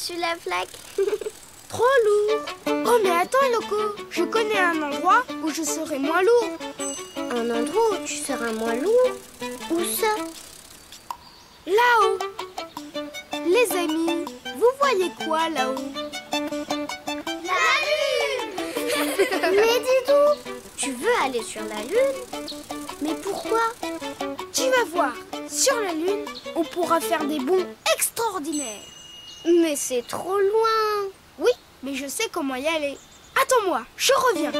par-dessus la flaque. Trop lourd. Oh mais attends, Loco. Je connais un endroit où je serai moins lourd. Un endroit où tu seras moins lourd? Où ça? Là-haut. Les amis, vous voyez quoi là-haut? La lune Mais Didou, tu veux aller sur la lune? Mais pourquoi? Tu vas voir, sur la Lune, on pourra faire des bonds extraordinaires. Mais c'est trop loin. Oui, mais je sais comment y aller. Attends-moi, je reviens.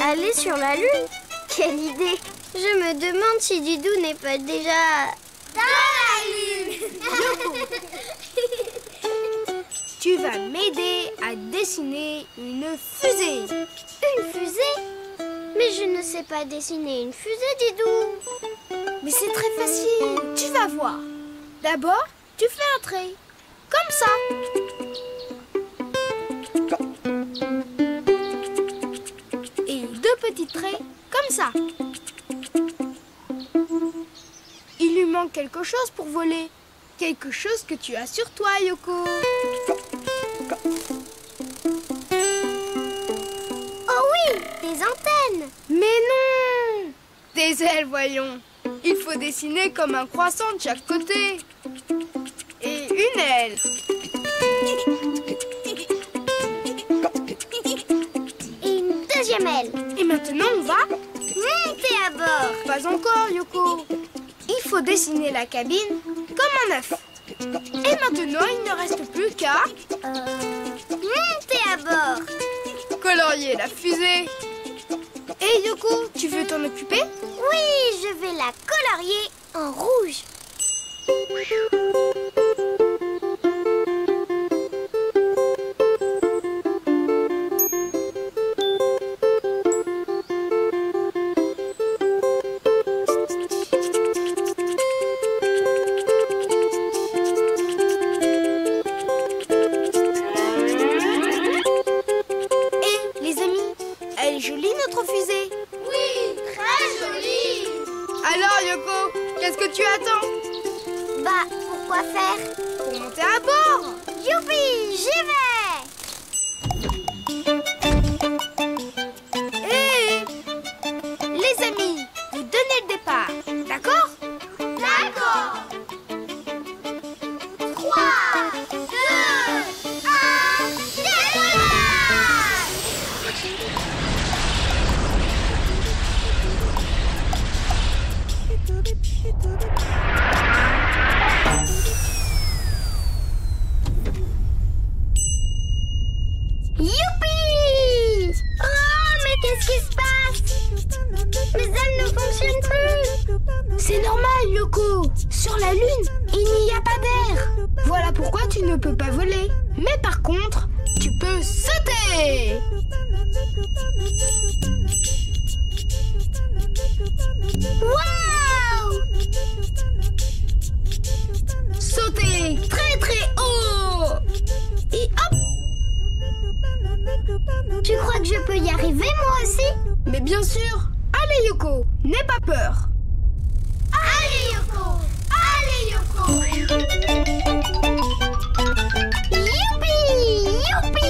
Aller sur la lune? Quelle idée Je me demande si Didou n'est pas déjà... Dans la lune Tu vas m'aider à dessiner une fusée. Une fusée? Mais je ne sais pas dessiner une fusée, Didou. Mais c'est très facile, tu vas voir. D'abord, tu fais un trait. Comme ça. Et deux petits traits, comme ça. Il lui manque quelque chose pour voler. Quelque chose que tu as sur toi, Yoko. Oh oui, des antennes Mais non Des ailes, voyons. Il faut dessiner comme un croissant de chaque côté. Et une aile. Et une deuxième aile. Et maintenant, on va Montez à bord. Pas encore, Yoko. Il faut dessiner la cabine comme un œuf. Et maintenant, il ne reste plus qu'à Montez à bord. colorier la fusée. Et Yoko, tu veux t'en occuper? Oui, je vais la colorier en rouge. Tu ne peux pas voler. Mais par contre, tu peux sauter. Waouh. Sauter très très haut. Et hop. Tu crois que je peux y arriver moi aussi? Mais bien sûr. Allez Yoko, n'aie pas peur. Allez Yoko. Allez Yoko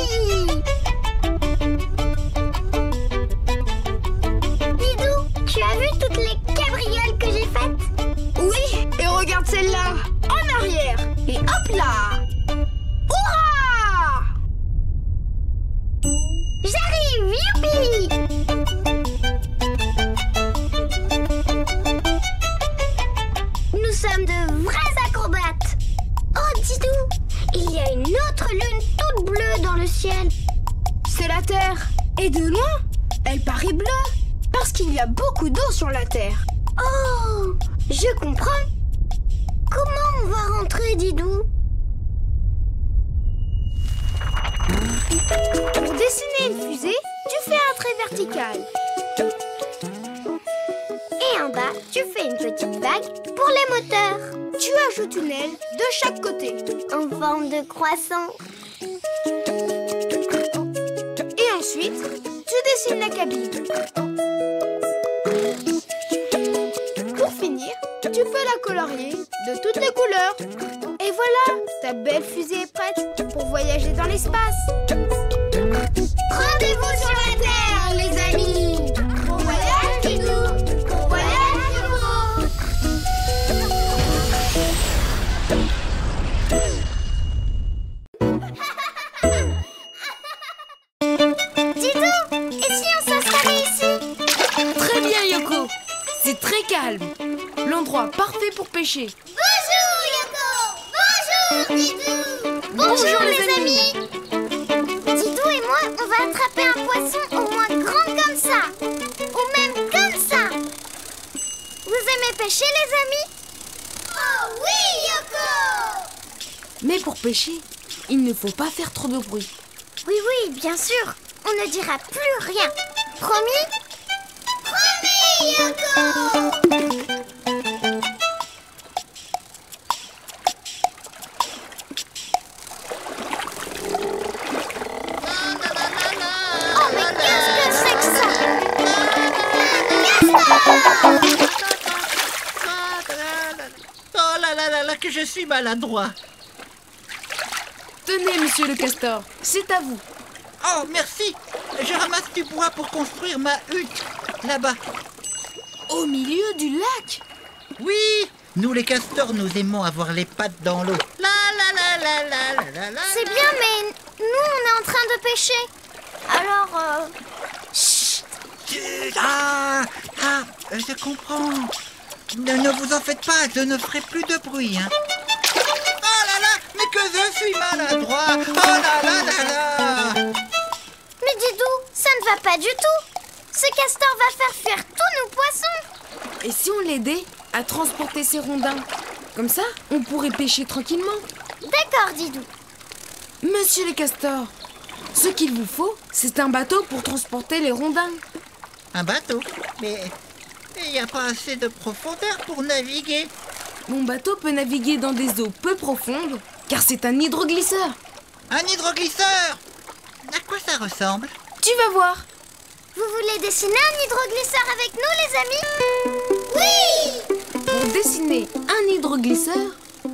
Youpi pêcher. Bonjour Yoko. Bonjour Didou Bonjour, les amis. Didou et moi, on va attraper un poisson au moins grand comme ça. Ou même comme ça. Vous aimez pêcher les amis? Oh oui Yoko. Mais pour pêcher, il ne faut pas faire trop de bruit. Oui oui, bien sûr. On ne dira plus rien. Promis? Promis Yoko maladroit. Tenez, monsieur le castor, c'est à vous. Oh, merci. Je ramasse du bois pour construire ma hutte, là-bas. Au milieu du lac Oui, nous les castors, nous aimons avoir les pattes dans l'eau. La la la la la la la la. C'est bien mais nous on est en train de pêcher Alors euh... Chut Ah, ah, je comprends. Ne, ne vous en faites pas, je ne ferai plus de bruit. Hein. Que je suis maladroit. Oh là là là là. Mais Didou, ça ne va pas du tout Ce castor va faire fuir tous nos poissons Et si on l'aidait à transporter ses rondins? Comme ça, on pourrait pêcher tranquillement. D'accord Didou Monsieur le castor, ce qu'il vous faut, c'est un bateau pour transporter les rondins. Un bateau? Mais il n'y a pas assez de profondeur pour naviguer. Mon bateau peut naviguer dans des eaux peu profondes, car c'est un hydroglisseur. Un hydroglisseur À quoi ça ressemble? Tu vas voir. Vous voulez dessiner un hydroglisseur avec nous les amis? Oui Pour dessiner un hydroglisseur,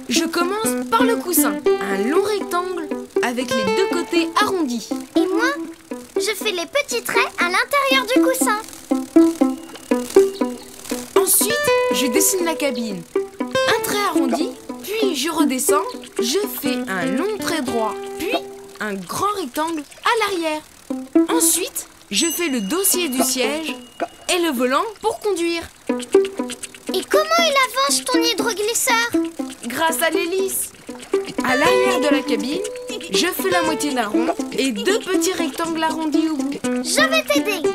je commence par le coussin, un long rectangle avec les deux côtés arrondis. Et moi, je fais les petits traits à l'intérieur du coussin Ensuite, je dessine la cabine. Un trait arrondi, puis je redescends, je fais un long trait droit, puis un grand rectangle à l'arrière. Ensuite, je fais le dossier du siège et le volant pour conduire. Et comment il avance ton hydroglisseur? Grâce à l'hélice. À l'arrière de la cabine, je fais la moitié d'un rond et deux petits rectangles arrondis au bout. Je vais t'aider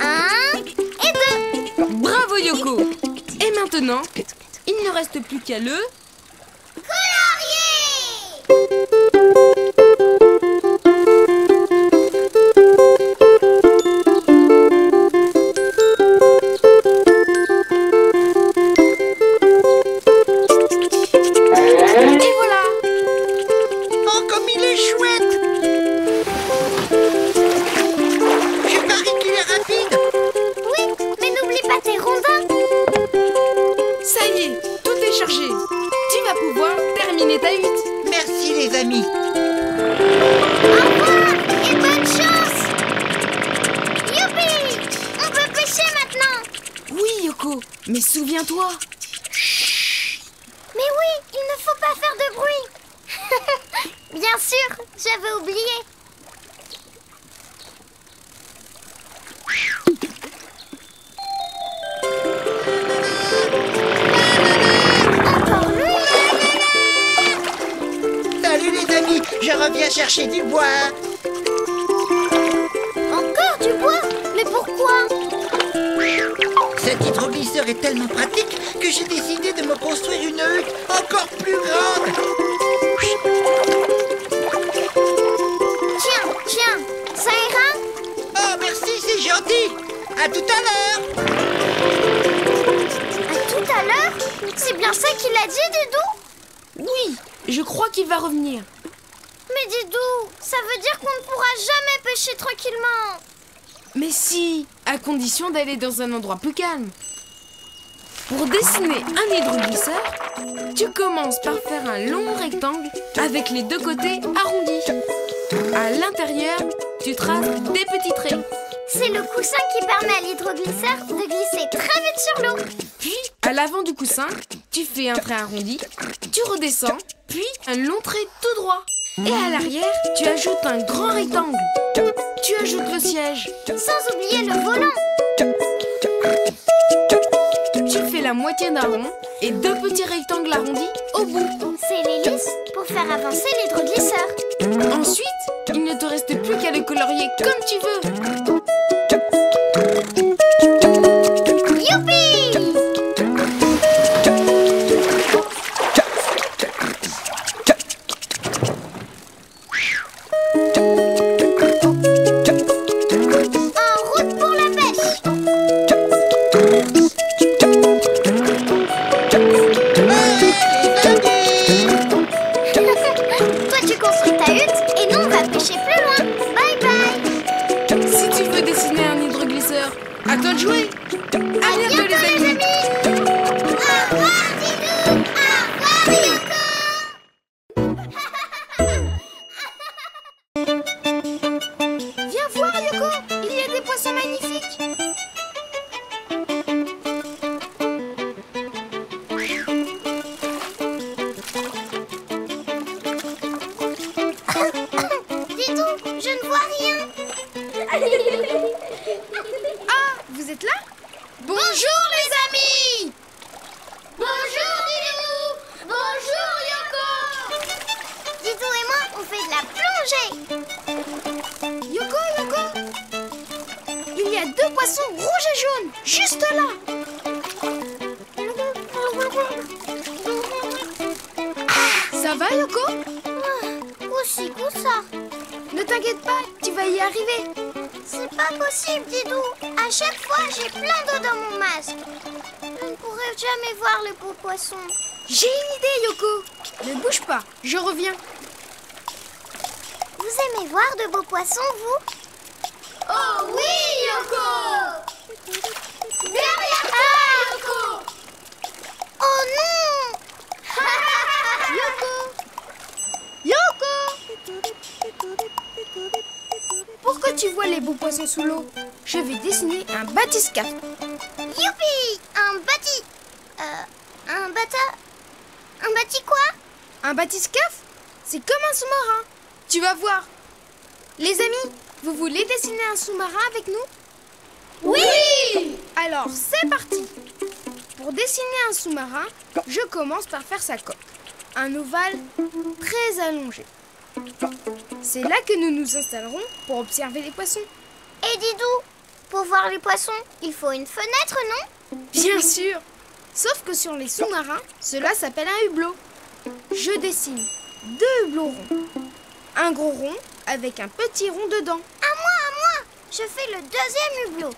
Un et deux Bravo Yoko Et maintenant, il ne reste plus qu'à le... Colorier mais souviens-toi, Mais oui, il ne faut pas faire de bruit. Bien sûr, j'avais oublié. Salut les amis, je reviens chercher du bois hydroglisseur est tellement pratique que j'ai décidé de me construire une hutte encore plus grande Tiens, tiens, ça ira? Oh merci, c'est gentil À tout à l'heure À bien ça qu'il a dit, Didou? Oui, je crois qu'il va revenir. Mais Didou, ça veut dire qu'on ne pourra jamais pêcher tranquillement. Mais si, à condition d'aller dans un endroit plus calme. Pour dessiner un hydroglisseur, tu commences par faire un long rectangle avec les deux côtés arrondis. À l'intérieur, tu traces des petits traits. C'est le coussin qui permet à l'hydroglisseur de glisser très vite sur l'eau. Puis, à l'avant du coussin, tu fais un trait arrondi, tu redescends, puis un long trait tout droit. Et à l'arrière, tu ajoutes un grand rectangle. Tu ajoutes le siège. Sans oublier le volant. La moitié d'un rond et deux petits rectangles arrondis au bout. C'est l'hélice pour faire avancer l'hydroglisseur. Ensuite, il ne te reste plus qu'à le colorier comme tu veux. Pour que tu vois les beaux poissons sous l'eau, je vais dessiner un bathyscaphe. Youpi Un bâti Euh... Un bata... Un bâti quoi? Un bathyscaphe C'est comme un sous-marin. Tu vas voir. Les amis, vous voulez dessiner un sous-marin avec nous? Oui Alors, c'est parti Pour dessiner un sous-marin, je commence par faire sa coque. Un ovale très allongé. C'est là que nous nous installerons pour observer les poissons. Et Didou Pour voir les poissons, il faut une fenêtre, non? Bien sûr Sauf que sur les sous-marins, cela s'appelle un hublot. Je dessine deux hublots ronds. Un gros rond avec un petit rond dedans. À moi, à moi Je fais le deuxième hublot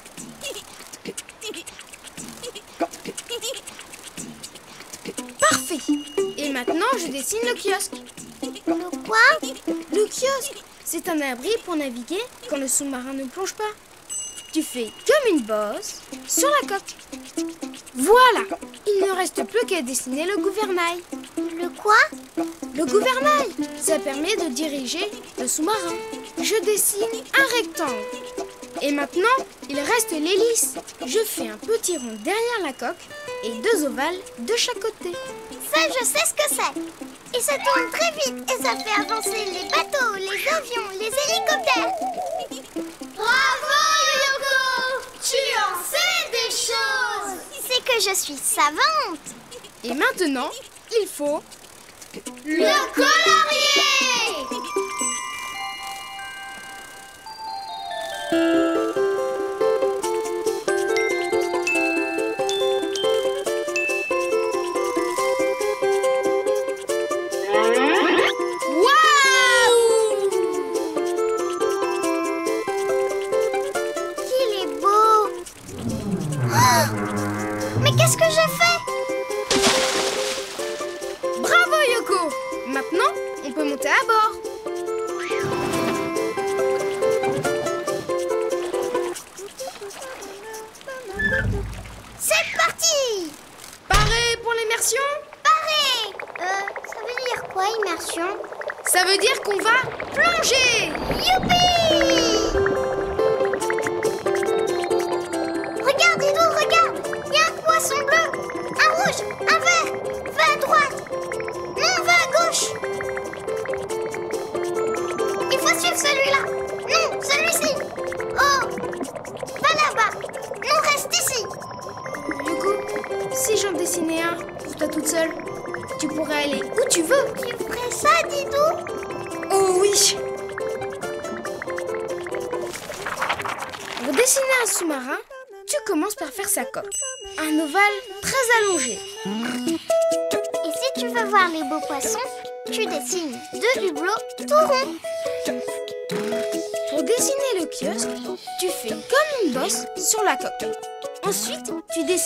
Parfait Et maintenant, je dessine le kiosque. Le quoi Le kiosque, c'est un abri pour naviguer quand le sous-marin ne plonge pas. Tu fais comme une bosse sur la coque. Voilà Il ne reste plus qu'à dessiner le gouvernail. Le quoi? Le gouvernail, ça permet de diriger le sous-marin. Je dessine un rectangle. Et maintenant, il reste l'hélice. Je fais un petit rond derrière la coque et deux ovales de chaque côté. Ça, je sais ce que c'est. Et ça tourne très vite et ça fait avancer les bateaux, les avions, les hélicoptères. Bravo, Yoko. Tu en sais des choses. C'est que je suis savante. Et maintenant, il faut Le colorier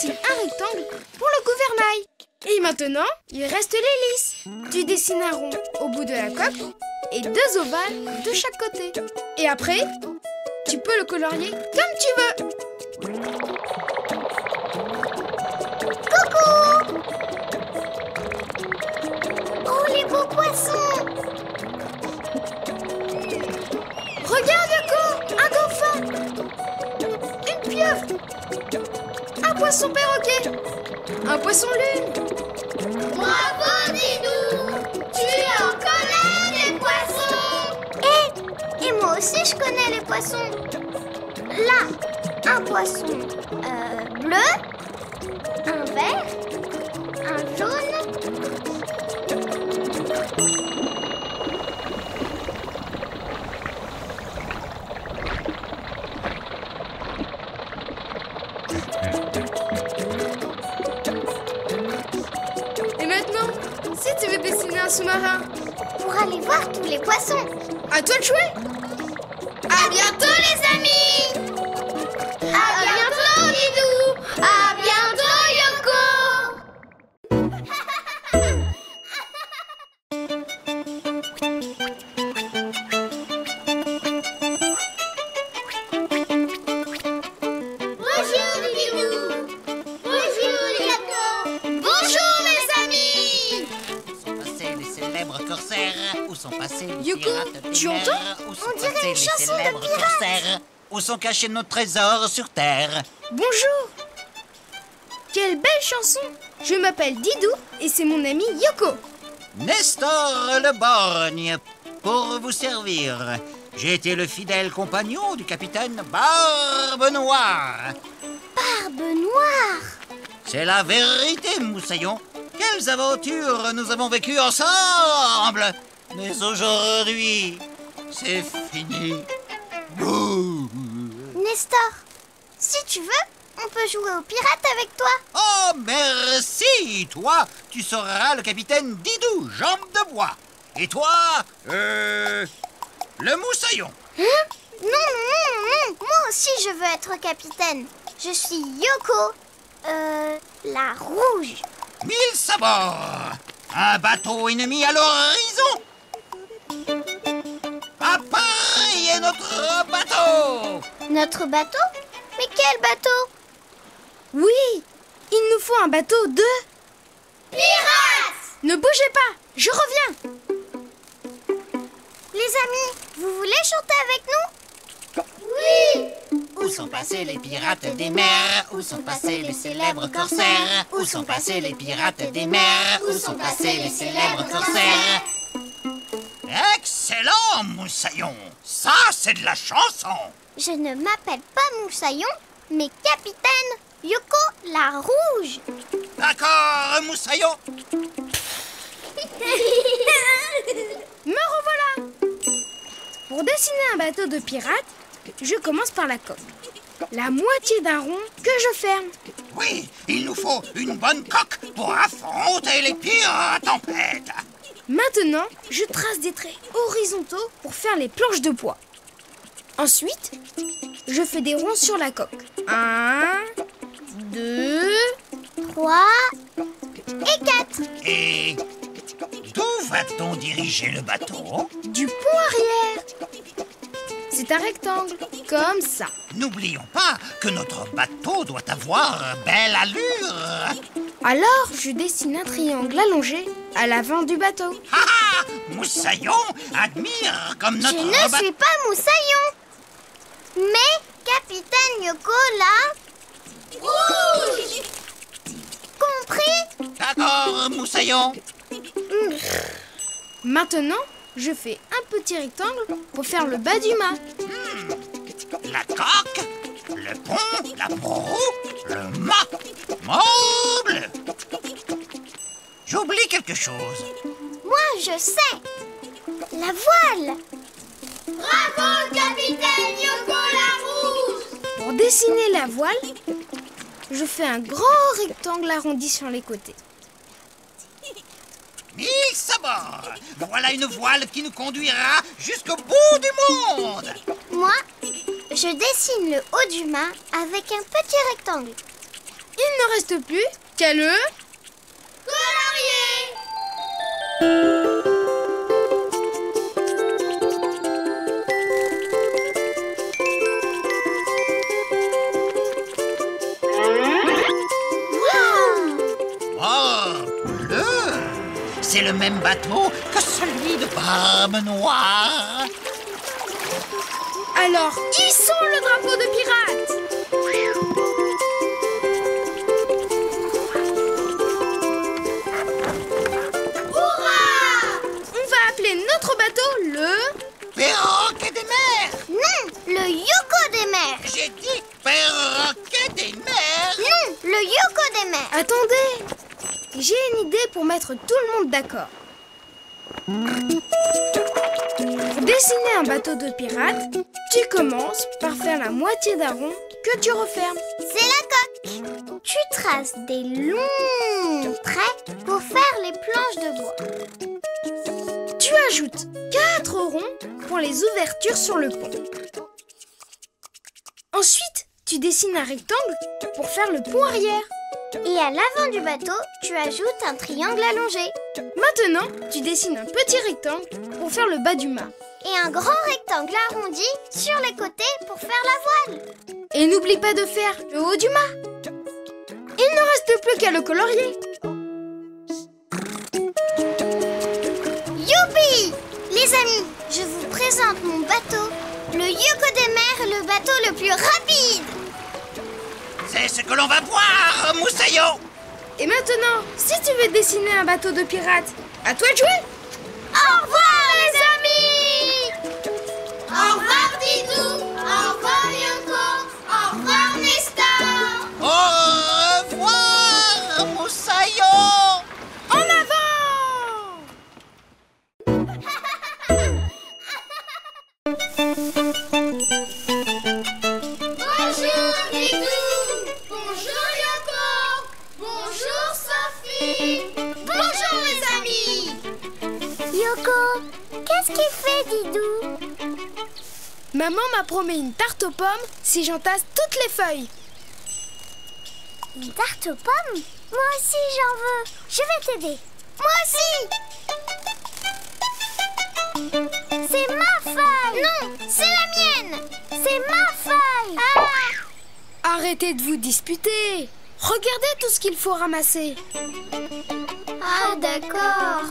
un rectangle pour le gouvernail. Et maintenant, il reste l'hélice. Tu dessines un rond au bout de la coque et deux ovales de chaque côté. Et après, tu peux le colorier comme tu veux. Coucou Oh, les beaux poissons poisson perroquet. Un poisson lune. Bravo, Didou. Tu en connais les poissons. Et, et moi aussi, je connais les poissons. Là, un poisson euh, bleu, un sous-marin, Pour aller voir tous les poissons. à toi de jouer. À bientôt, les amis sont cachés nos trésors sur terre. Bonjour. Quelle belle chanson. Je m'appelle Didou et c'est mon ami Yoko. Nestor le borgne Pour vous servir. J'ai été le fidèle compagnon du capitaine Barbe Noire Barbe noire C'est la vérité, Moussaillon. Quelles aventures nous avons vécues ensemble. Mais aujourd'hui, c'est fini. Bouh Nestor, si tu veux, on peut jouer aux pirates avec toi. Oh, merci Toi, tu seras le capitaine Didou, jambe de bois. Et toi, euh... Le moussaillon. Non, non, non, non, moi aussi je veux être capitaine. Je suis Yoko, euh, la rouge. Mille sabords. Un bateau ennemi à l'horizon. À Notre bateau. Notre bateau? Mais quel bateau? Oui, il nous faut un bateau de... Pirates! Ne bougez pas, je reviens. Les amis, vous voulez chanter avec nous? Oui. Où sont passés les pirates des mers? Où sont passés les célèbres corsaires? Où sont passés les pirates des mers? Où sont passés les célèbres corsaires? Excellent, Moussaillon Ça, c'est de la chanson Je ne m'appelle pas Moussaillon, mais capitaine Yoko la rouge. D'accord, Moussaillon Me revoilà Pour dessiner un bateau de pirates, je commence par la coque. La moitié d'un rond que je ferme. Oui, il nous faut une bonne coque pour affronter les pires tempêtes Maintenant, je trace des traits horizontaux pour faire les planches de bois. Ensuite, je fais des ronds sur la coque. Un, deux, Trois et quatre. Et d'où va-t-on diriger le bateau du pont arrière. C'est un rectangle, comme ça. N'oublions pas que notre bateau doit avoir belle allure Alors, je dessine un triangle allongé à l'avant du bateau. Ah Moussaillon admire comme notre Je ne suis pas Moussaillon. Mais Capitaine Yoko là. Rouge Compris D'accord, Moussaillon. Maintenant, je fais un petit rectangle pour faire le bas du mât. La coque, le pont, la proue, le mât. Meuble. J'oublie quelque chose. Moi je sais. La voile. Bravo Capitaine Yoko la rouge Pour dessiner la voile, je fais un grand rectangle arrondi sur les côtés. Mise à bord. Voilà une voile qui nous conduira jusqu'au bout du monde. Moi, je dessine le haut du mât avec un petit rectangle. Il ne reste plus qu'à le... Colorier C'est le même bateau que celui de Barbe Noire. Alors, hissons le drapeau de pirate On va appeler notre bateau le... Perroquet des mers. Non, le Yoko des mers J'ai dit perroquet des mers. Non, le Yoko des mers Attendez J'ai une idée pour mettre tout le monde d'accord. Pour dessiner un bateau de pirate, tu commences par faire la moitié d'un rond que tu refermes. C'est la coque Tu traces des longs traits pour faire les planches de bois. Tu ajoutes quatre ronds pour les ouvertures sur le pont. Ensuite, tu dessines un rectangle pour faire le pont arrière. Et à l'avant du bateau, tu ajoutes un triangle allongé. Maintenant, tu dessines un petit rectangle pour faire le bas du mât. Et un grand rectangle arrondi sur les côtés pour faire la voile. Et n'oublie pas de faire le haut du mât. Il ne reste plus qu'à le colorier. Youpi Les amis, je vous présente mon bateau, le Yoko des mers, le bateau le plus rapide. C'est ce que l'on va voir, Moussaillon. Et maintenant, si tu veux dessiner un bateau de pirate, à toi de jouer. Au revoir qu'est-ce qu'il fait Didou Maman m'a promis une tarte aux pommes si j'entasse toutes les feuilles. Une tarte aux pommes Moi aussi j'en veux. Je vais t'aider. Moi aussi. C'est ma feuille. Non, c'est la mienne. C'est ma feuille. Ah Arrêtez de vous disputer. Regardez tout ce qu'il faut ramasser. Ah d'accord.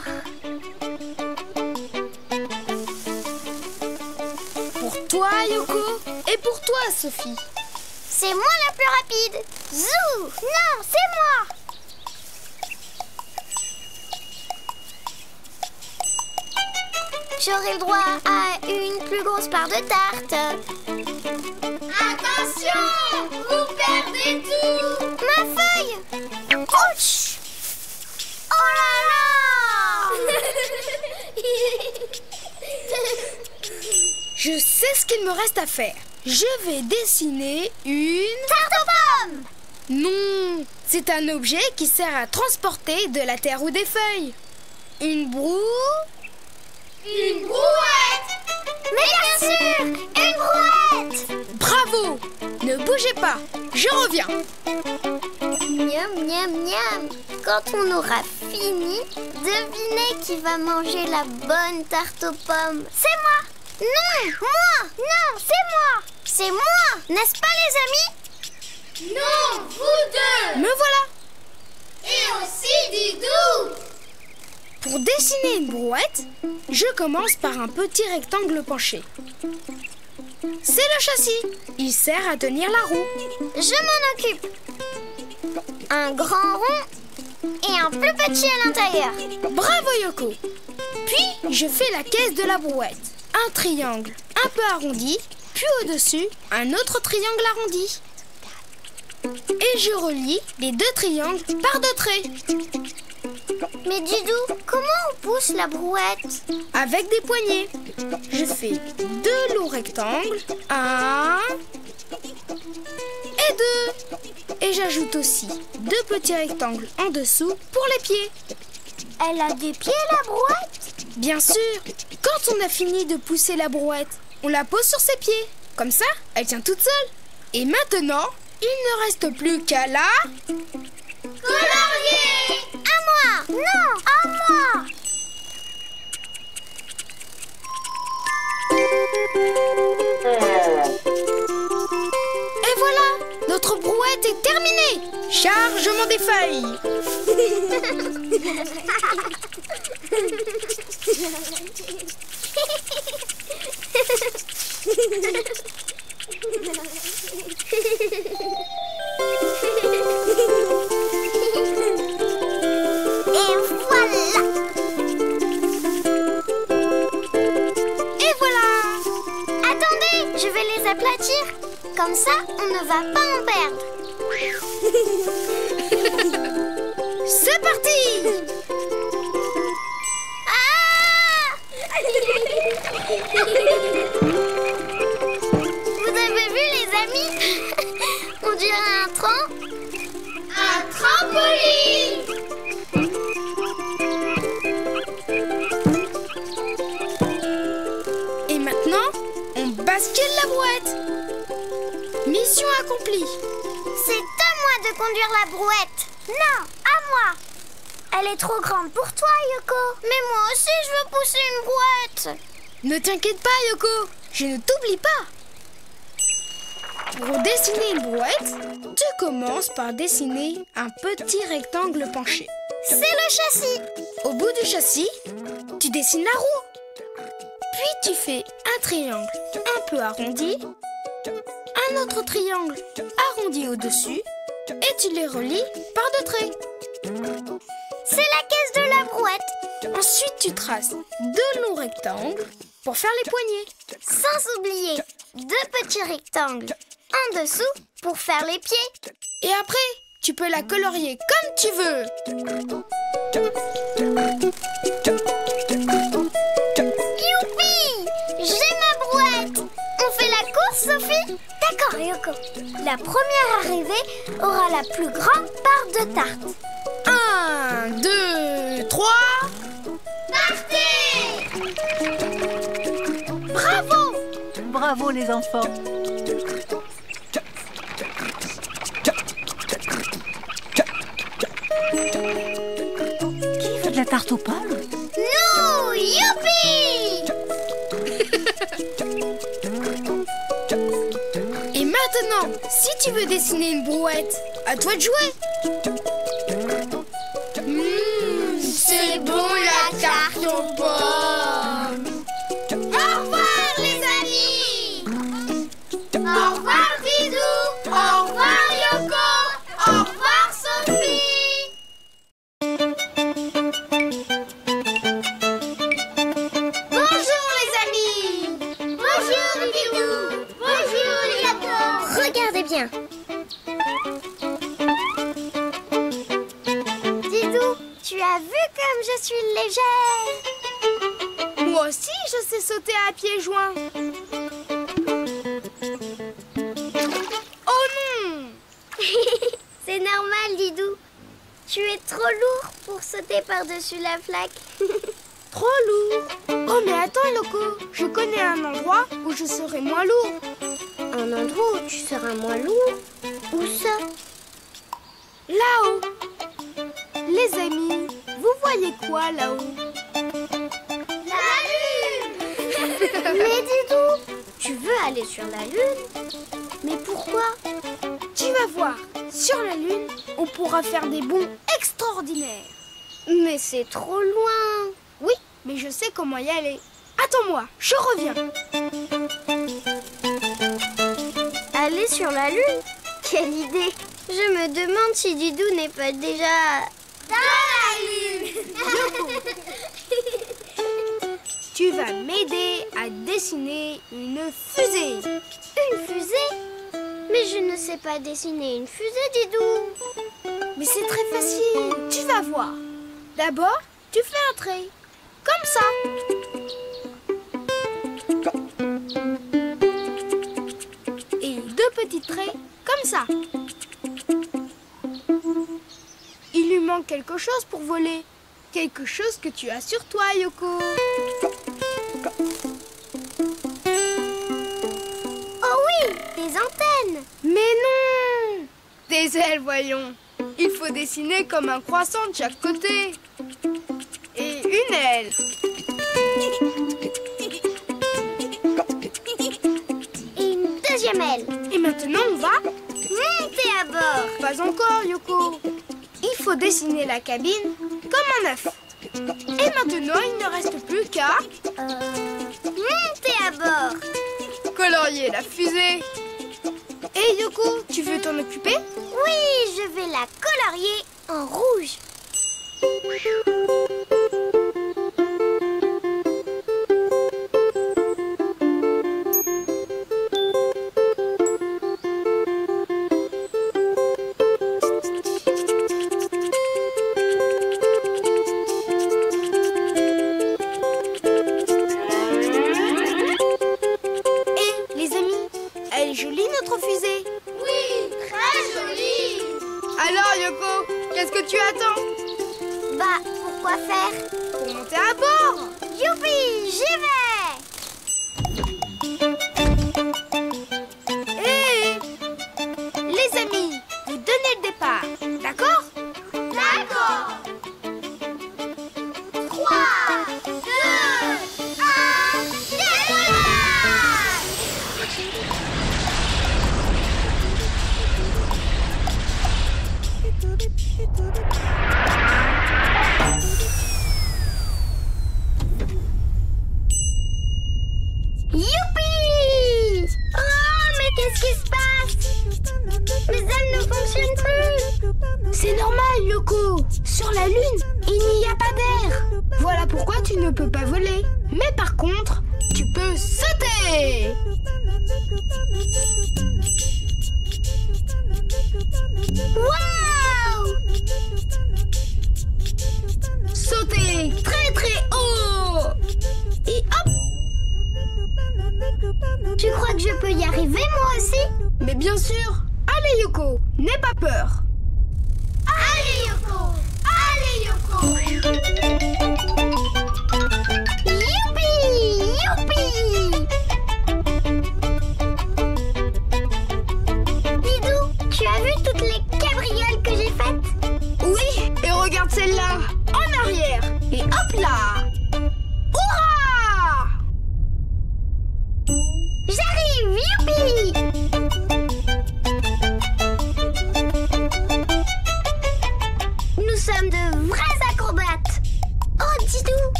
Pour toi, Yoko, et pour toi, Sophie. C'est moi la plus rapide. Zou Non, c'est moi. J'aurai le droit à une plus grosse part de tarte. Attention Vous perdez tout Ma feuille Ouch Oh là là Je sais ce qu'il me reste à faire. Je vais dessiner une... Tarte aux pommes Non, c'est un objet qui sert à transporter de la terre ou des feuilles. Une broue... Une brouette! Mais bien sûr Une brouette! Bravo! Ne bougez pas, je reviens. Miam, miam, miam. Quand on aura fini, devinez qui va manger la bonne tarte aux pommes. C'est moi Non Moi Non, c'est moi C'est moi N'est-ce pas les amis? Non, vous deux Me voilà Et aussi Didou Pour dessiner une brouette, je commence par un petit rectangle penché. C'est le châssis. Il sert à tenir la roue. Je m'en occupe. Un grand rond et un plus petit à l'intérieur. Bravo Yoko. Puis je fais la caisse de la brouette. Un triangle un peu arrondi, puis au-dessus, un autre triangle arrondi. Et je relie les deux triangles par deux traits. Mais Didou, comment on pousse la brouette? Avec des poignées. Je fais deux longs rectangles. Un. Et deux. Et j'ajoute aussi deux petits rectangles en dessous pour les pieds. Elle a des pieds, la brouette? Bien sûr. Quand on a fini de pousser la brouette, on la pose sur ses pieds. Comme ça, elle tient toute seule. Et maintenant, il ne reste plus qu'à la... Colorier À moi Non, à moi Et voilà Notre brouette est terminée Chargement des feuilles Et voilà Et voilà Attendez, je vais les aplatir. Comme ça, on ne va pas en perdre. C'est parti Ah Vous avez vu les amis On dirait un train. Un trampoline Et maintenant, on bascule la brouette Mission accomplie de conduire la brouette. Non, à moi. Elle est trop grande pour toi, Yoko. Mais moi aussi, je veux pousser une brouette. Ne t'inquiète pas, Yoko, je ne t'oublie pas. Pour dessiner une brouette, tu commences par dessiner un petit rectangle penché. C'est le châssis. Au bout du châssis, tu dessines la roue. Puis tu fais un triangle un peu arrondi, un autre triangle arrondi au-dessus, et tu les relis par deux traits. C'est la caisse de la brouette. Ensuite, tu traces deux longs rectangles pour faire les poignées. Sans oublier deux petits rectangles en dessous pour faire les pieds. Et après, tu peux la colorier comme tu veux. D'accord, Yoko. La première arrivée aura la plus grande part de tarte. Un, deux, trois. Partez Bravo Bravo les enfants Qui veut de la tarte aux pommes Nous Youpi tu veux dessiner une brouette, à toi de jouer. Didou. Tu es trop lourd pour sauter par-dessus la flaque. Trop lourd. Oh mais attends, Loco, je connais un endroit où je serai moins lourd. Un endroit où tu seras moins lourd? Où ça? Là-haut. Les amis, vous voyez quoi là-haut? La lune Mais Didou, tu veux aller sur la lune? Mais pourquoi? Tu vas voir, sur la Lune, on pourra faire des bonds extraordinaires. Mais c'est trop loin. Oui, mais je sais comment y aller. Attends-moi, je reviens. Aller sur la Lune? Quelle idée Je me demande si Didou n'est pas déjà... Dans la Lune Tu vas m'aider à dessiner une fusée. Une fusée? Mais je ne sais pas dessiner une fusée, Didou Mais c'est très facile. Tu vas voir. D'abord, tu fais un trait. Comme ça. Et deux petits traits comme ça. Il lui manque quelque chose pour voler. Quelque chose que tu as sur toi, Yoko. Antennes Mais non Des ailes, voyons. Il faut dessiner comme un croissant de chaque côté. Et une aile. Et une deuxième aile Et maintenant, on va Montez à bord Pas encore, Yoko. Il faut dessiner la cabine comme un œuf. Et maintenant, il ne reste plus qu'à Montez à bord colorier la fusée. Et Yoko, tu veux t'en occuper? Oui, je vais la colorier en rouge. Oh, yeah.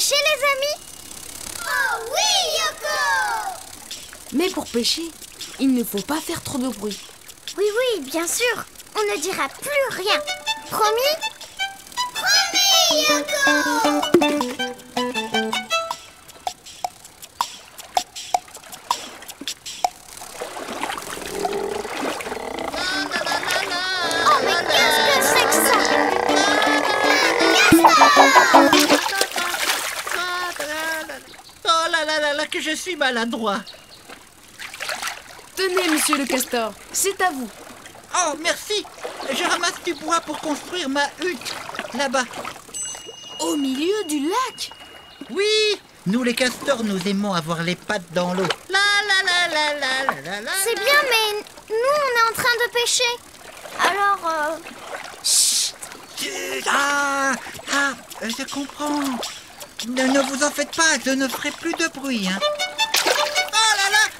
Pêcher les amis Oh oui Yoko Mais pour pêcher, il ne faut pas faire trop de bruit. Oui, oui, bien sûr On ne dira plus rien Promis Promis Yoko maladroit. Tenez, monsieur le castor, c'est à vous. Oh, merci. Je ramasse du bois pour construire ma hutte. Là-bas. Au milieu du lac Oui, nous les castors, nous aimons avoir les pattes dans l'eau. La la la la la la. C'est bien, mais nous, on est en train de pêcher. Alors, euh... Chut Chut, Ah, ah, je comprends. Ne, ne vous en faites pas, je ne ferai plus de bruit. Hein.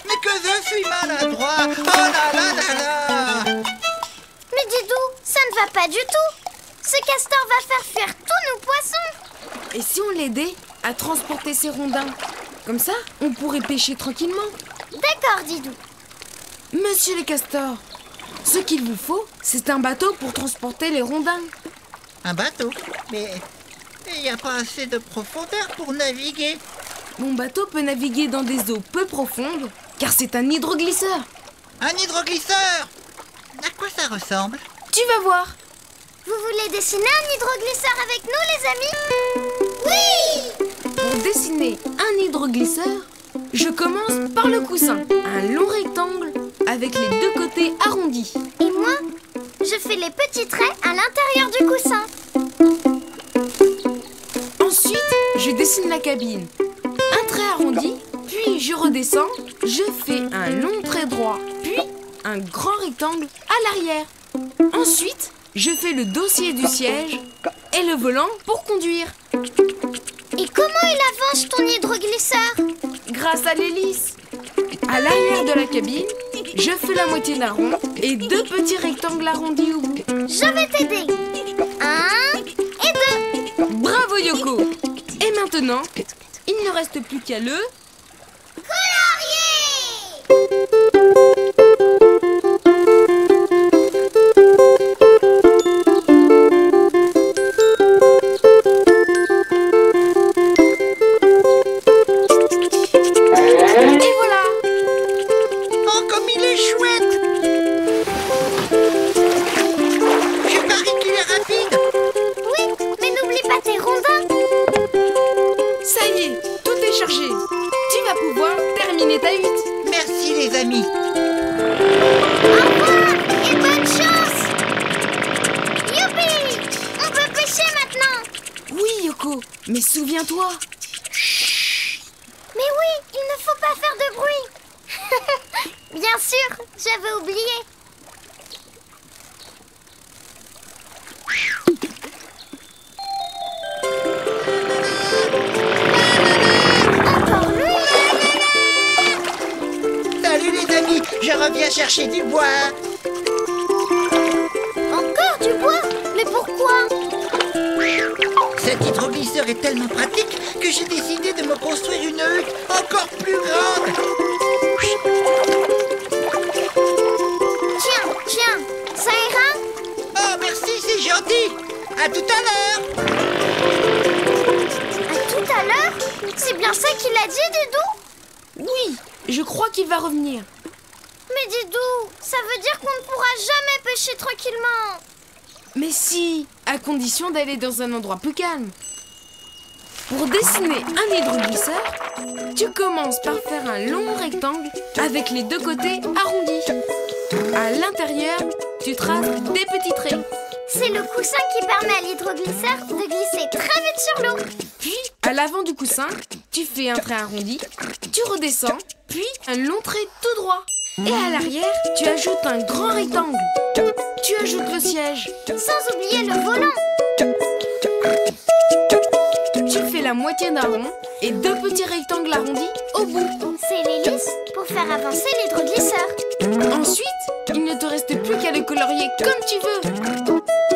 Mais que je suis maladroit. Oh là là là là. Mais Didou, ça ne va pas du tout. Ce castor va faire fuir tous nos poissons. Et si on l'aidait à transporter ses rondins? Comme ça, on pourrait pêcher tranquillement. D'accord, Didou. Monsieur le castor, ce qu'il vous faut, c'est un bateau pour transporter les rondins. Un bateau Mais il n'y a pas assez de profondeur pour naviguer. Mon bateau peut naviguer dans des eaux peu profondes, car c'est un hydroglisseur. Un hydroglisseur À quoi ça ressemble? Tu vas voir. Vous voulez dessiner un hydroglisseur avec nous, les amis? Oui Pour dessiner un hydroglisseur, je commence par le coussin, un long rectangle avec les deux côtés arrondis. Et moi, je fais les petits traits à l'intérieur du coussin. Ensuite, je dessine la cabine. Un trait arrondi, puis je redescends, je fais un long trait droit, puis un grand rectangle à l'arrière. Ensuite, je fais le dossier du siège et le volant pour conduire. Et comment il avance ton hydroglisseur? Grâce à l'hélice. À l'arrière de la cabine, je fais la moitié d'un rond et deux petits rectangles arrondis au bout. Je vais t'aider. Un et deux. Bravo Yoko Et maintenant, il ne reste plus qu'à le... Colorier chercher du bois. Encore du bois Mais pourquoi Cet hydroglisseur est tellement pratique que j'ai décidé de me construire une hutte encore plus grande. Tiens, tiens, ça ira Oh merci, c'est gentil. À tout à l'heure. À tout à l'heure C'est bien ça qu'il a dit, Didou oui, je crois qu'il va revenir. Didou, ça veut dire qu'on ne pourra jamais pêcher tranquillement Mais si, à condition d'aller dans un endroit plus calme. Pour dessiner un hydroglisseur, tu commences par faire un long rectangle avec les deux côtés arrondis. À l'intérieur, tu traces des petits traits. C'est le coussin qui permet à l'hydroglisseur de glisser très vite sur l'eau. Puis, à l'avant du coussin, tu fais un trait arrondi, tu redescends, puis un long trait tout droit. Et à l'arrière, tu ajoutes un grand rectangle. Tu ajoutes le siège. Sans oublier le volant. Tu fais la moitié d'un rond et deux petits rectangles arrondis au bout. C'est l'hélice pour faire avancer l'hydroglisseur. Ensuite, il ne te reste plus qu'à le colorier comme tu veux.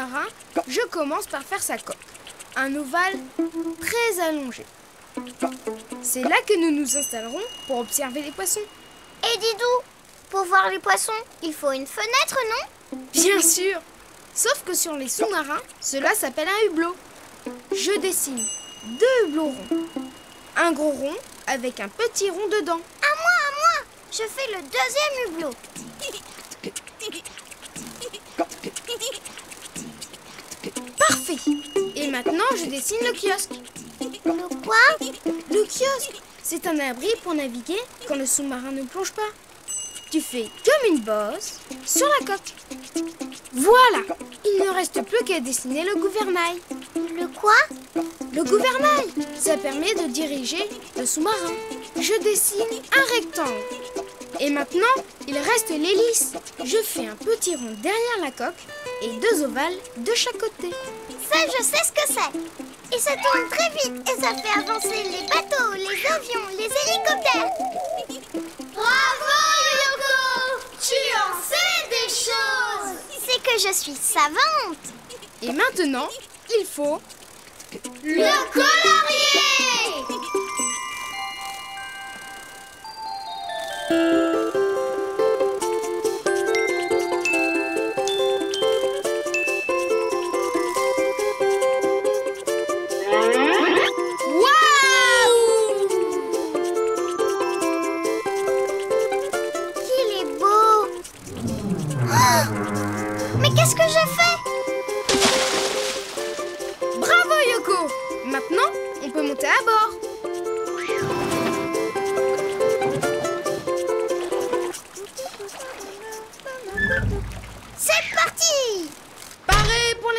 Sous-marin, je commence par faire sa coque. Un ovale très allongé. C'est là que nous nous installerons pour observer les poissons. Et Didou, pour voir les poissons, il faut une fenêtre, non? Bien sûr Sauf que sur les sous-marins, cela s'appelle un hublot. Je dessine deux hublots ronds. Un gros rond avec un petit rond dedans. À moi, à moi Je fais le deuxième hublot. Et maintenant, je dessine le kiosque. Le quoi? Le kiosque, c'est un abri pour naviguer quand le sous-marin ne plonge pas. Tu fais comme une bosse sur la coque. Voilà Il ne reste plus qu'à dessiner le gouvernail. Le quoi? Le gouvernail, ça permet de diriger le sous-marin. Je dessine un rectangle. Et maintenant, il reste l'hélice. Je fais un petit rond derrière la coque et deux ovales de chaque côté. Ça, je sais ce que c'est. Et ça tourne très vite et ça fait avancer les bateaux, les avions, les hélicoptères. Bravo, Yoko Tu en sais des choses C'est que je suis savante. Et maintenant, il faut Le colorier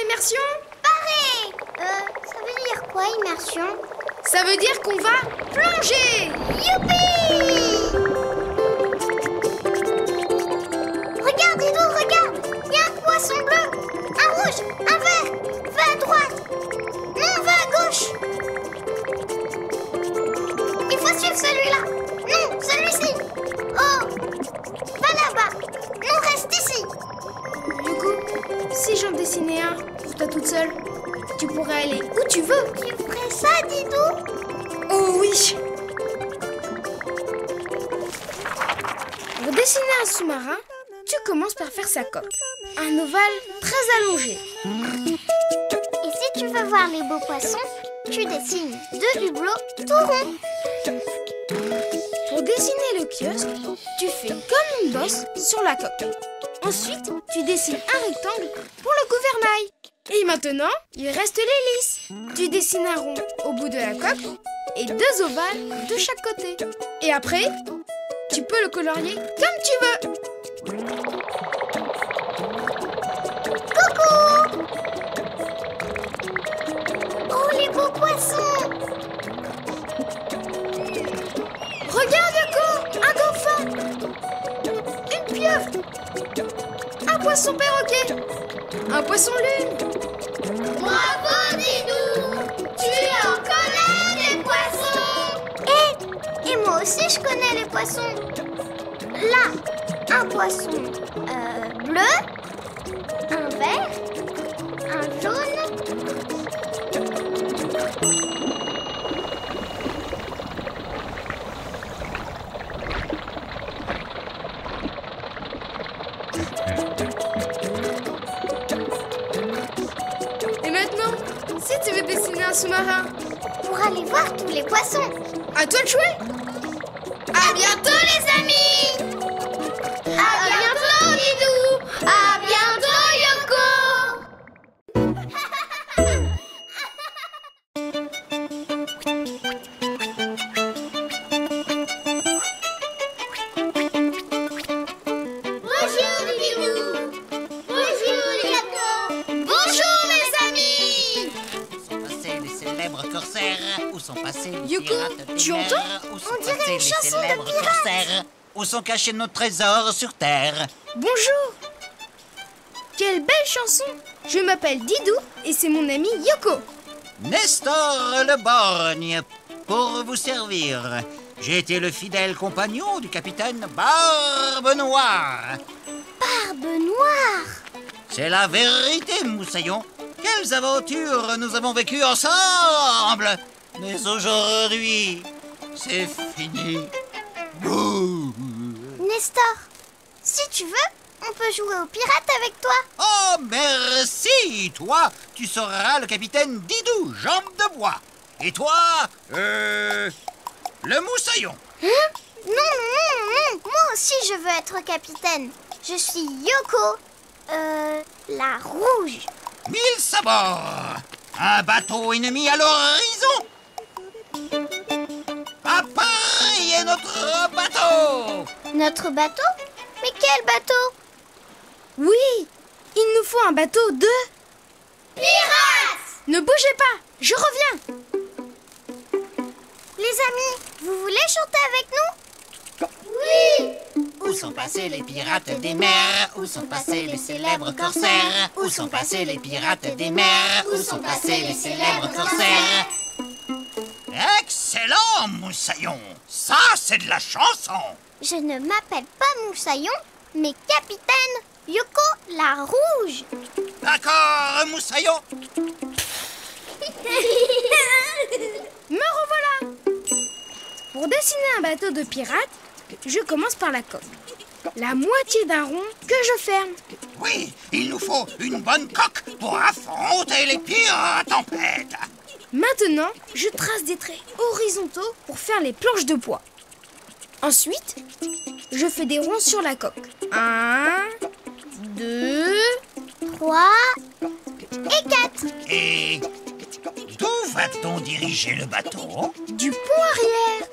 L'immersion Paré! Euh, ça veut dire quoi, immersion? Ça veut dire qu'on va plonger! Youpi! Regarde, Didou, regarde! Il y a un poisson bleu, un rouge, un vert! Va à droite! Non, va à gauche! Il faut suivre celui-là! Non, celui-ci! Oh! Va là-bas! Non, reste ici! Si j'en toute seule. Tu pourrais aller où tu veux. Tu ferais ça, Didou Oh oui Pour dessiner un sous-marin, tu commences par faire sa coque. Un ovale très allongé. Et si tu veux voir les beaux poissons, tu dessines deux hublots tout ronds. Pour dessiner le kiosque, tu fais comme une bosse sur la coque. Ensuite, tu dessines un rectangle pour le gouvernail. Et maintenant, il reste l'hélice. Tu dessines un rond au bout de la coque et deux ovales de chaque côté. Et après, tu peux le colorier comme tu veux. Oh, les beaux poissons Regarde, Yoko Un dauphin Une pieuvre Un poisson perroquet Un poisson lune Bravo, Didou Tu en connais les poissons Et, et moi aussi, je connais les poissons. Là, un poisson euh, bleu, un vert, un jaune. Tu veux dessiner un sous-marin, pour aller voir tous les poissons. à toi de jouer sont cachés nos trésors sur Terre Bonjour Quelle belle chanson Je m'appelle Didou et c'est mon ami Yoko. Nestor le borgne, pour vous servir. J'ai été le fidèle compagnon du capitaine Barbe Noire. Barbe noire C'est la vérité, Moussaillon. Quelles aventures nous avons vécues ensemble Mais aujourd'hui, c'est fini. Bouh. Nestor, si tu veux, on peut jouer aux pirates avec toi. Oh, merci Toi, tu seras le capitaine Didou, jambe de bois. Et toi, euh... Le Moussaillon. Non, non, non, non, moi aussi je veux être capitaine. Je suis Yoko, euh, la rouge. Mille sabords Un bateau ennemi à l'horizon Appareil est notre bateau. Notre bateau? Mais quel bateau? Oui, il nous faut un bateau de... Pirates! Ne bougez pas, je reviens. Les amis, vous voulez chanter avec nous? Oui. Où sont passés les pirates des mers? Où sont passés les célèbres corsaires? Où sont passés les pirates des mers? Où sont passés les célèbres corsaires? Excellent, Moussaillon Ça, c'est de la chanson Je ne m'appelle pas Moussaillon, mais capitaine Yoko la rouge. D'accord, Moussaillon Me revoilà Pour dessiner un bateau de pirates, je commence par la coque. La moitié d'un rond que je ferme. Oui, il nous faut une bonne coque pour affronter les pires tempêtes Maintenant, je trace des traits horizontaux pour faire les planches de bois. Ensuite, je fais des ronds sur la coque. Un, deux, Trois et quatre. Et d'où va-t-on diriger le bateau? Du pont arrière.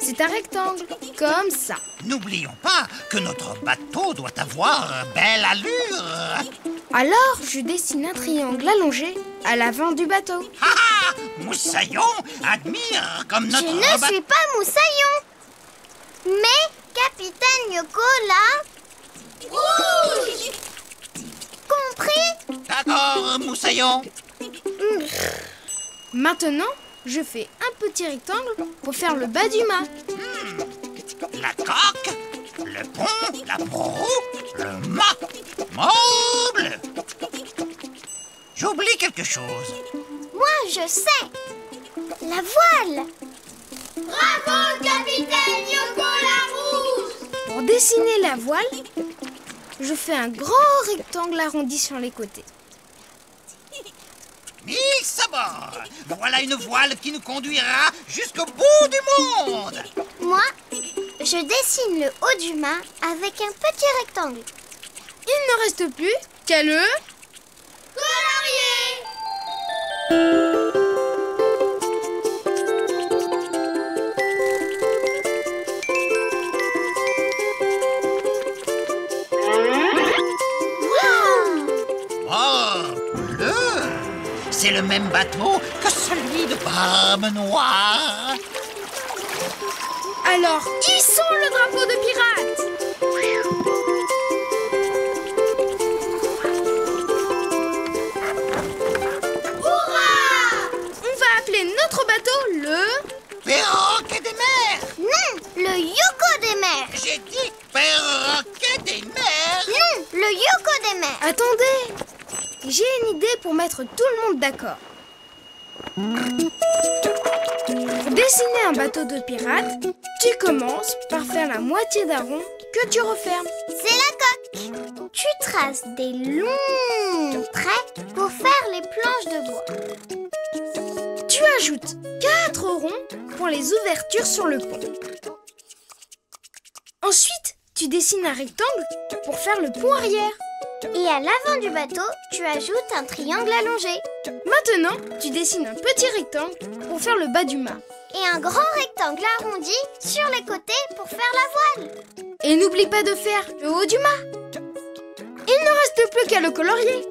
C'est un rectangle, comme ça. N'oublions pas que notre bateau doit avoir belle allure. Alors, je dessine un triangle allongé à l'avant du bateau. Ha ha Moussaillon admire comme notre Je ne suis pas Moussaillon, mais capitaine Yoko la rouge. Compris D'accord, Moussaillon. Maintenant, je fais un petit rectangle pour faire le bas du mât. La coque, le pont, la proue, le mât. Meuble J'oublie quelque chose. Moi, je sais. La voile. Bravo, capitaine Yoko Larousse Pour dessiner la voile, je fais un grand rectangle arrondi sur les côtés. Bord Voilà une voile qui nous conduira jusqu'au bout du monde Moi, je dessine le haut du mât avec un petit rectangle. Il ne reste plus qu'à le... Colorier même bateau que celui de Barbe Noire Alors, hissons le drapeau de pirate On va appeler notre bateau le... Perroquet des mers. Non, le Yoko des mers. J'ai dit perroquet des mers. Non, le Yoko des mers. Attendez J'ai une idée pour mettre tout le monde d'accord. Pour dessiner un bateau de pirate, tu commences par faire la moitié d'un rond que tu refermes. C'est la coque Tu traces des longs traits pour faire les planches de bois. Tu ajoutes quatre ronds pour les ouvertures sur le pont. Ensuite, tu dessines un rectangle pour faire le pont arrière. Et à l'avant du bateau, tu ajoutes un triangle allongé. Maintenant, tu dessines un petit rectangle pour faire le bas du mât. Et un grand rectangle arrondi sur les côtés pour faire la voile. Et n'oublie pas de faire le haut du mât. Il ne reste plus qu'à le colorier.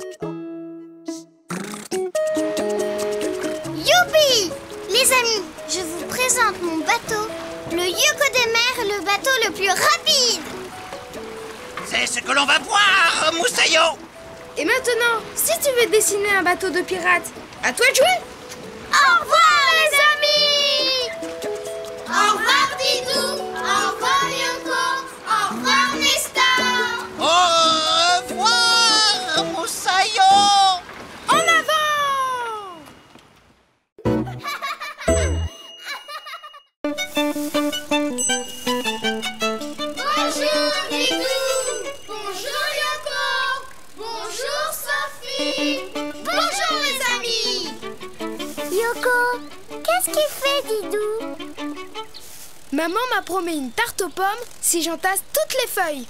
Youpi Les amis, je vous présente mon bateau, le Yoko des mers, le bateau le plus rapide. Ce que l'on va voir, Moussaillot Et maintenant, si tu veux dessiner un bateau de pirate, à toi de jouer. Au revoir Maman m'a promis une tarte aux pommes si j'entasse toutes les feuilles.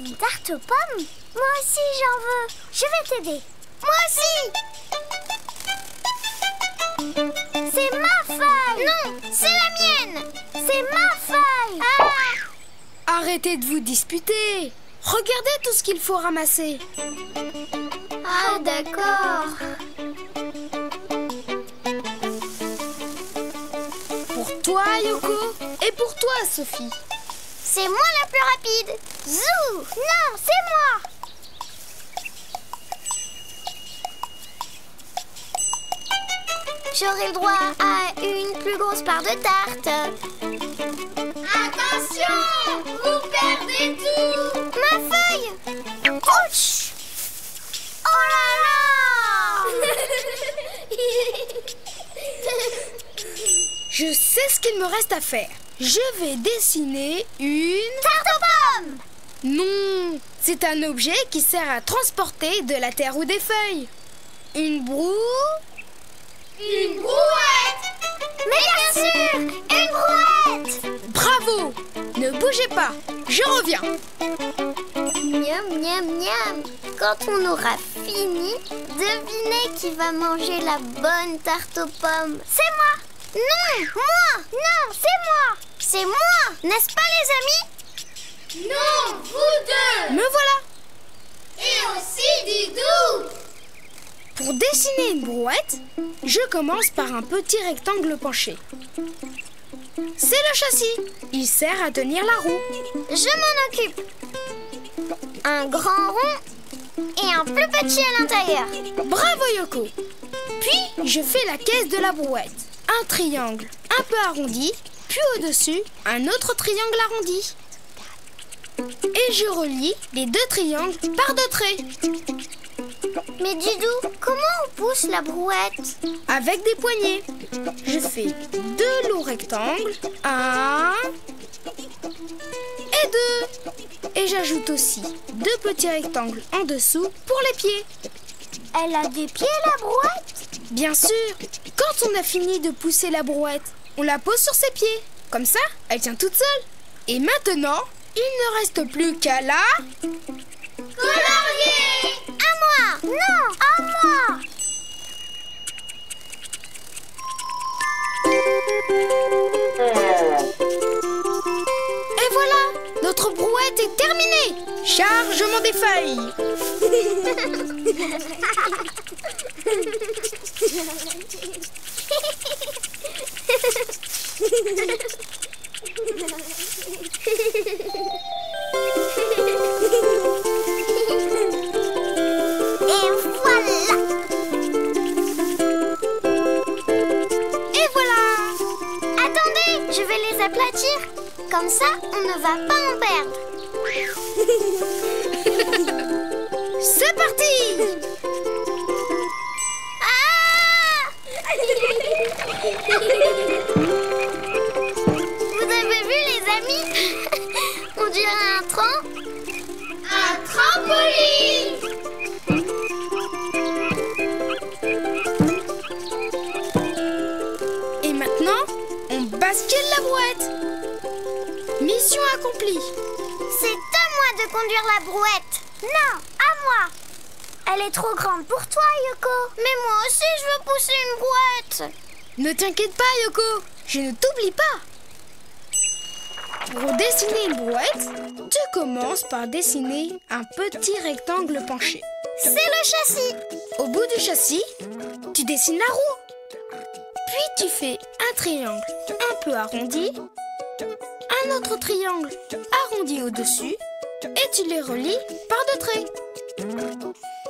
Une tarte aux pommes? Moi aussi j'en veux. Je vais t'aider. Moi aussi. C'est ma feuille. Non, c'est la mienne. C'est ma feuille. Ah. Arrêtez de vous disputer. Regardez tout ce qu'il faut ramasser. Ah d'accord toi, Yoko, et pour toi, Sophie. C'est moi la plus rapide. Zou. Non, c'est moi. J'aurai le droit à une plus grosse part de tarte. Attention Vous perdez tout. Ma feuille. Ouch. Oh là là Je sais ce qu'il me reste à faire. Je vais dessiner une... Tarte aux pommes Non, c'est un objet qui sert à transporter de la terre ou des feuilles. Une broue... Une brouette! Mais bien sûr Une brouette! Bravo! Ne bougez pas, je reviens. Miam, miam, miam. Quand on aura fini, devinez qui va manger la bonne tarte aux pommes. C'est moi Non Moi Non, c'est moi C'est moi N'est-ce pas les amis? Non, vous deux Me voilà Et aussi Didou Pour dessiner une brouette, je commence par un petit rectangle penché. C'est le châssis. Il sert à tenir la roue. Je m'en occupe Un grand rond et un plus petit à l'intérieur Bravo Yoko Puis, je fais la caisse de la brouette. Un triangle un peu arrondi, puis au-dessus, un autre triangle arrondi. Et je relie les deux triangles par deux traits. Mais Didou, comment on pousse la brouette? Avec des poignées. Je fais deux longs rectangles. Un. Et deux. Et j'ajoute aussi deux petits rectangles en dessous pour les pieds. Elle a des pieds, la brouette Bien sûr, quand on a fini de pousser la brouette, on la pose sur ses pieds. Comme ça, elle tient toute seule. Et maintenant, il ne reste plus qu'à la... Colorier! À moi! Non, à moi! Et voilà, notre brouette est terminée. Chargement des feuilles. Ne t'inquiète pas, Yoko. Je ne t'oublie pas. Pour dessiner une brouette, tu commences par dessiner un petit rectangle penché. C'est le châssis. Au bout du châssis, tu dessines la roue. Puis tu fais un triangle un peu arrondi, un autre triangle arrondi au-dessus, et tu les relis par deux traits.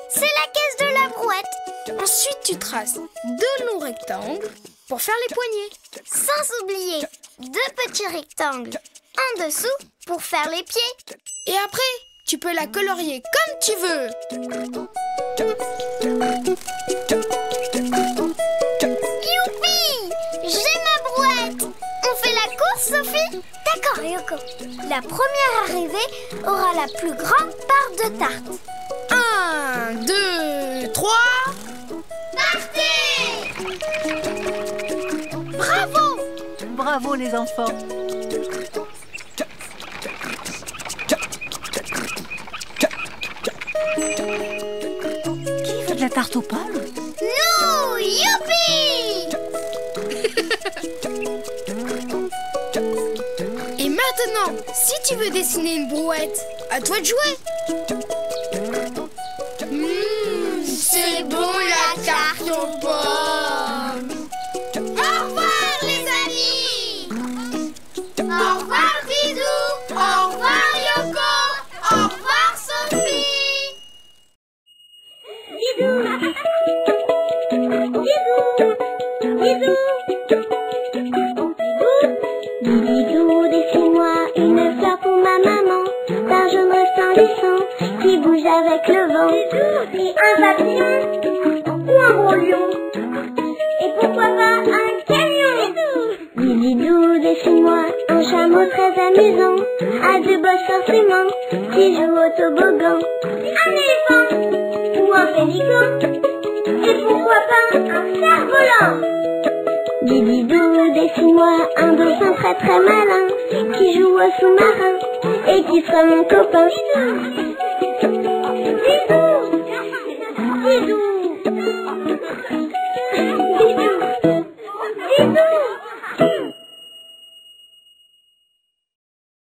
C'est la caisse de la brouette. Ensuite, tu traces deux longs rectangles pour faire les poignées. Sans oublier deux petits rectangles en dessous pour faire les pieds. Et après, tu peux la colorier comme tu veux. Youpi J'ai ma brouette On fait la course, Sophie? D'accord, Yoko. La première arrivée aura la plus grande part de tarte. Un, deux, trois. Bravo les enfants. Qui veut de la tarte aux pommes Nous Youpi Et maintenant, si tu veux dessiner une brouette, à toi de jouer.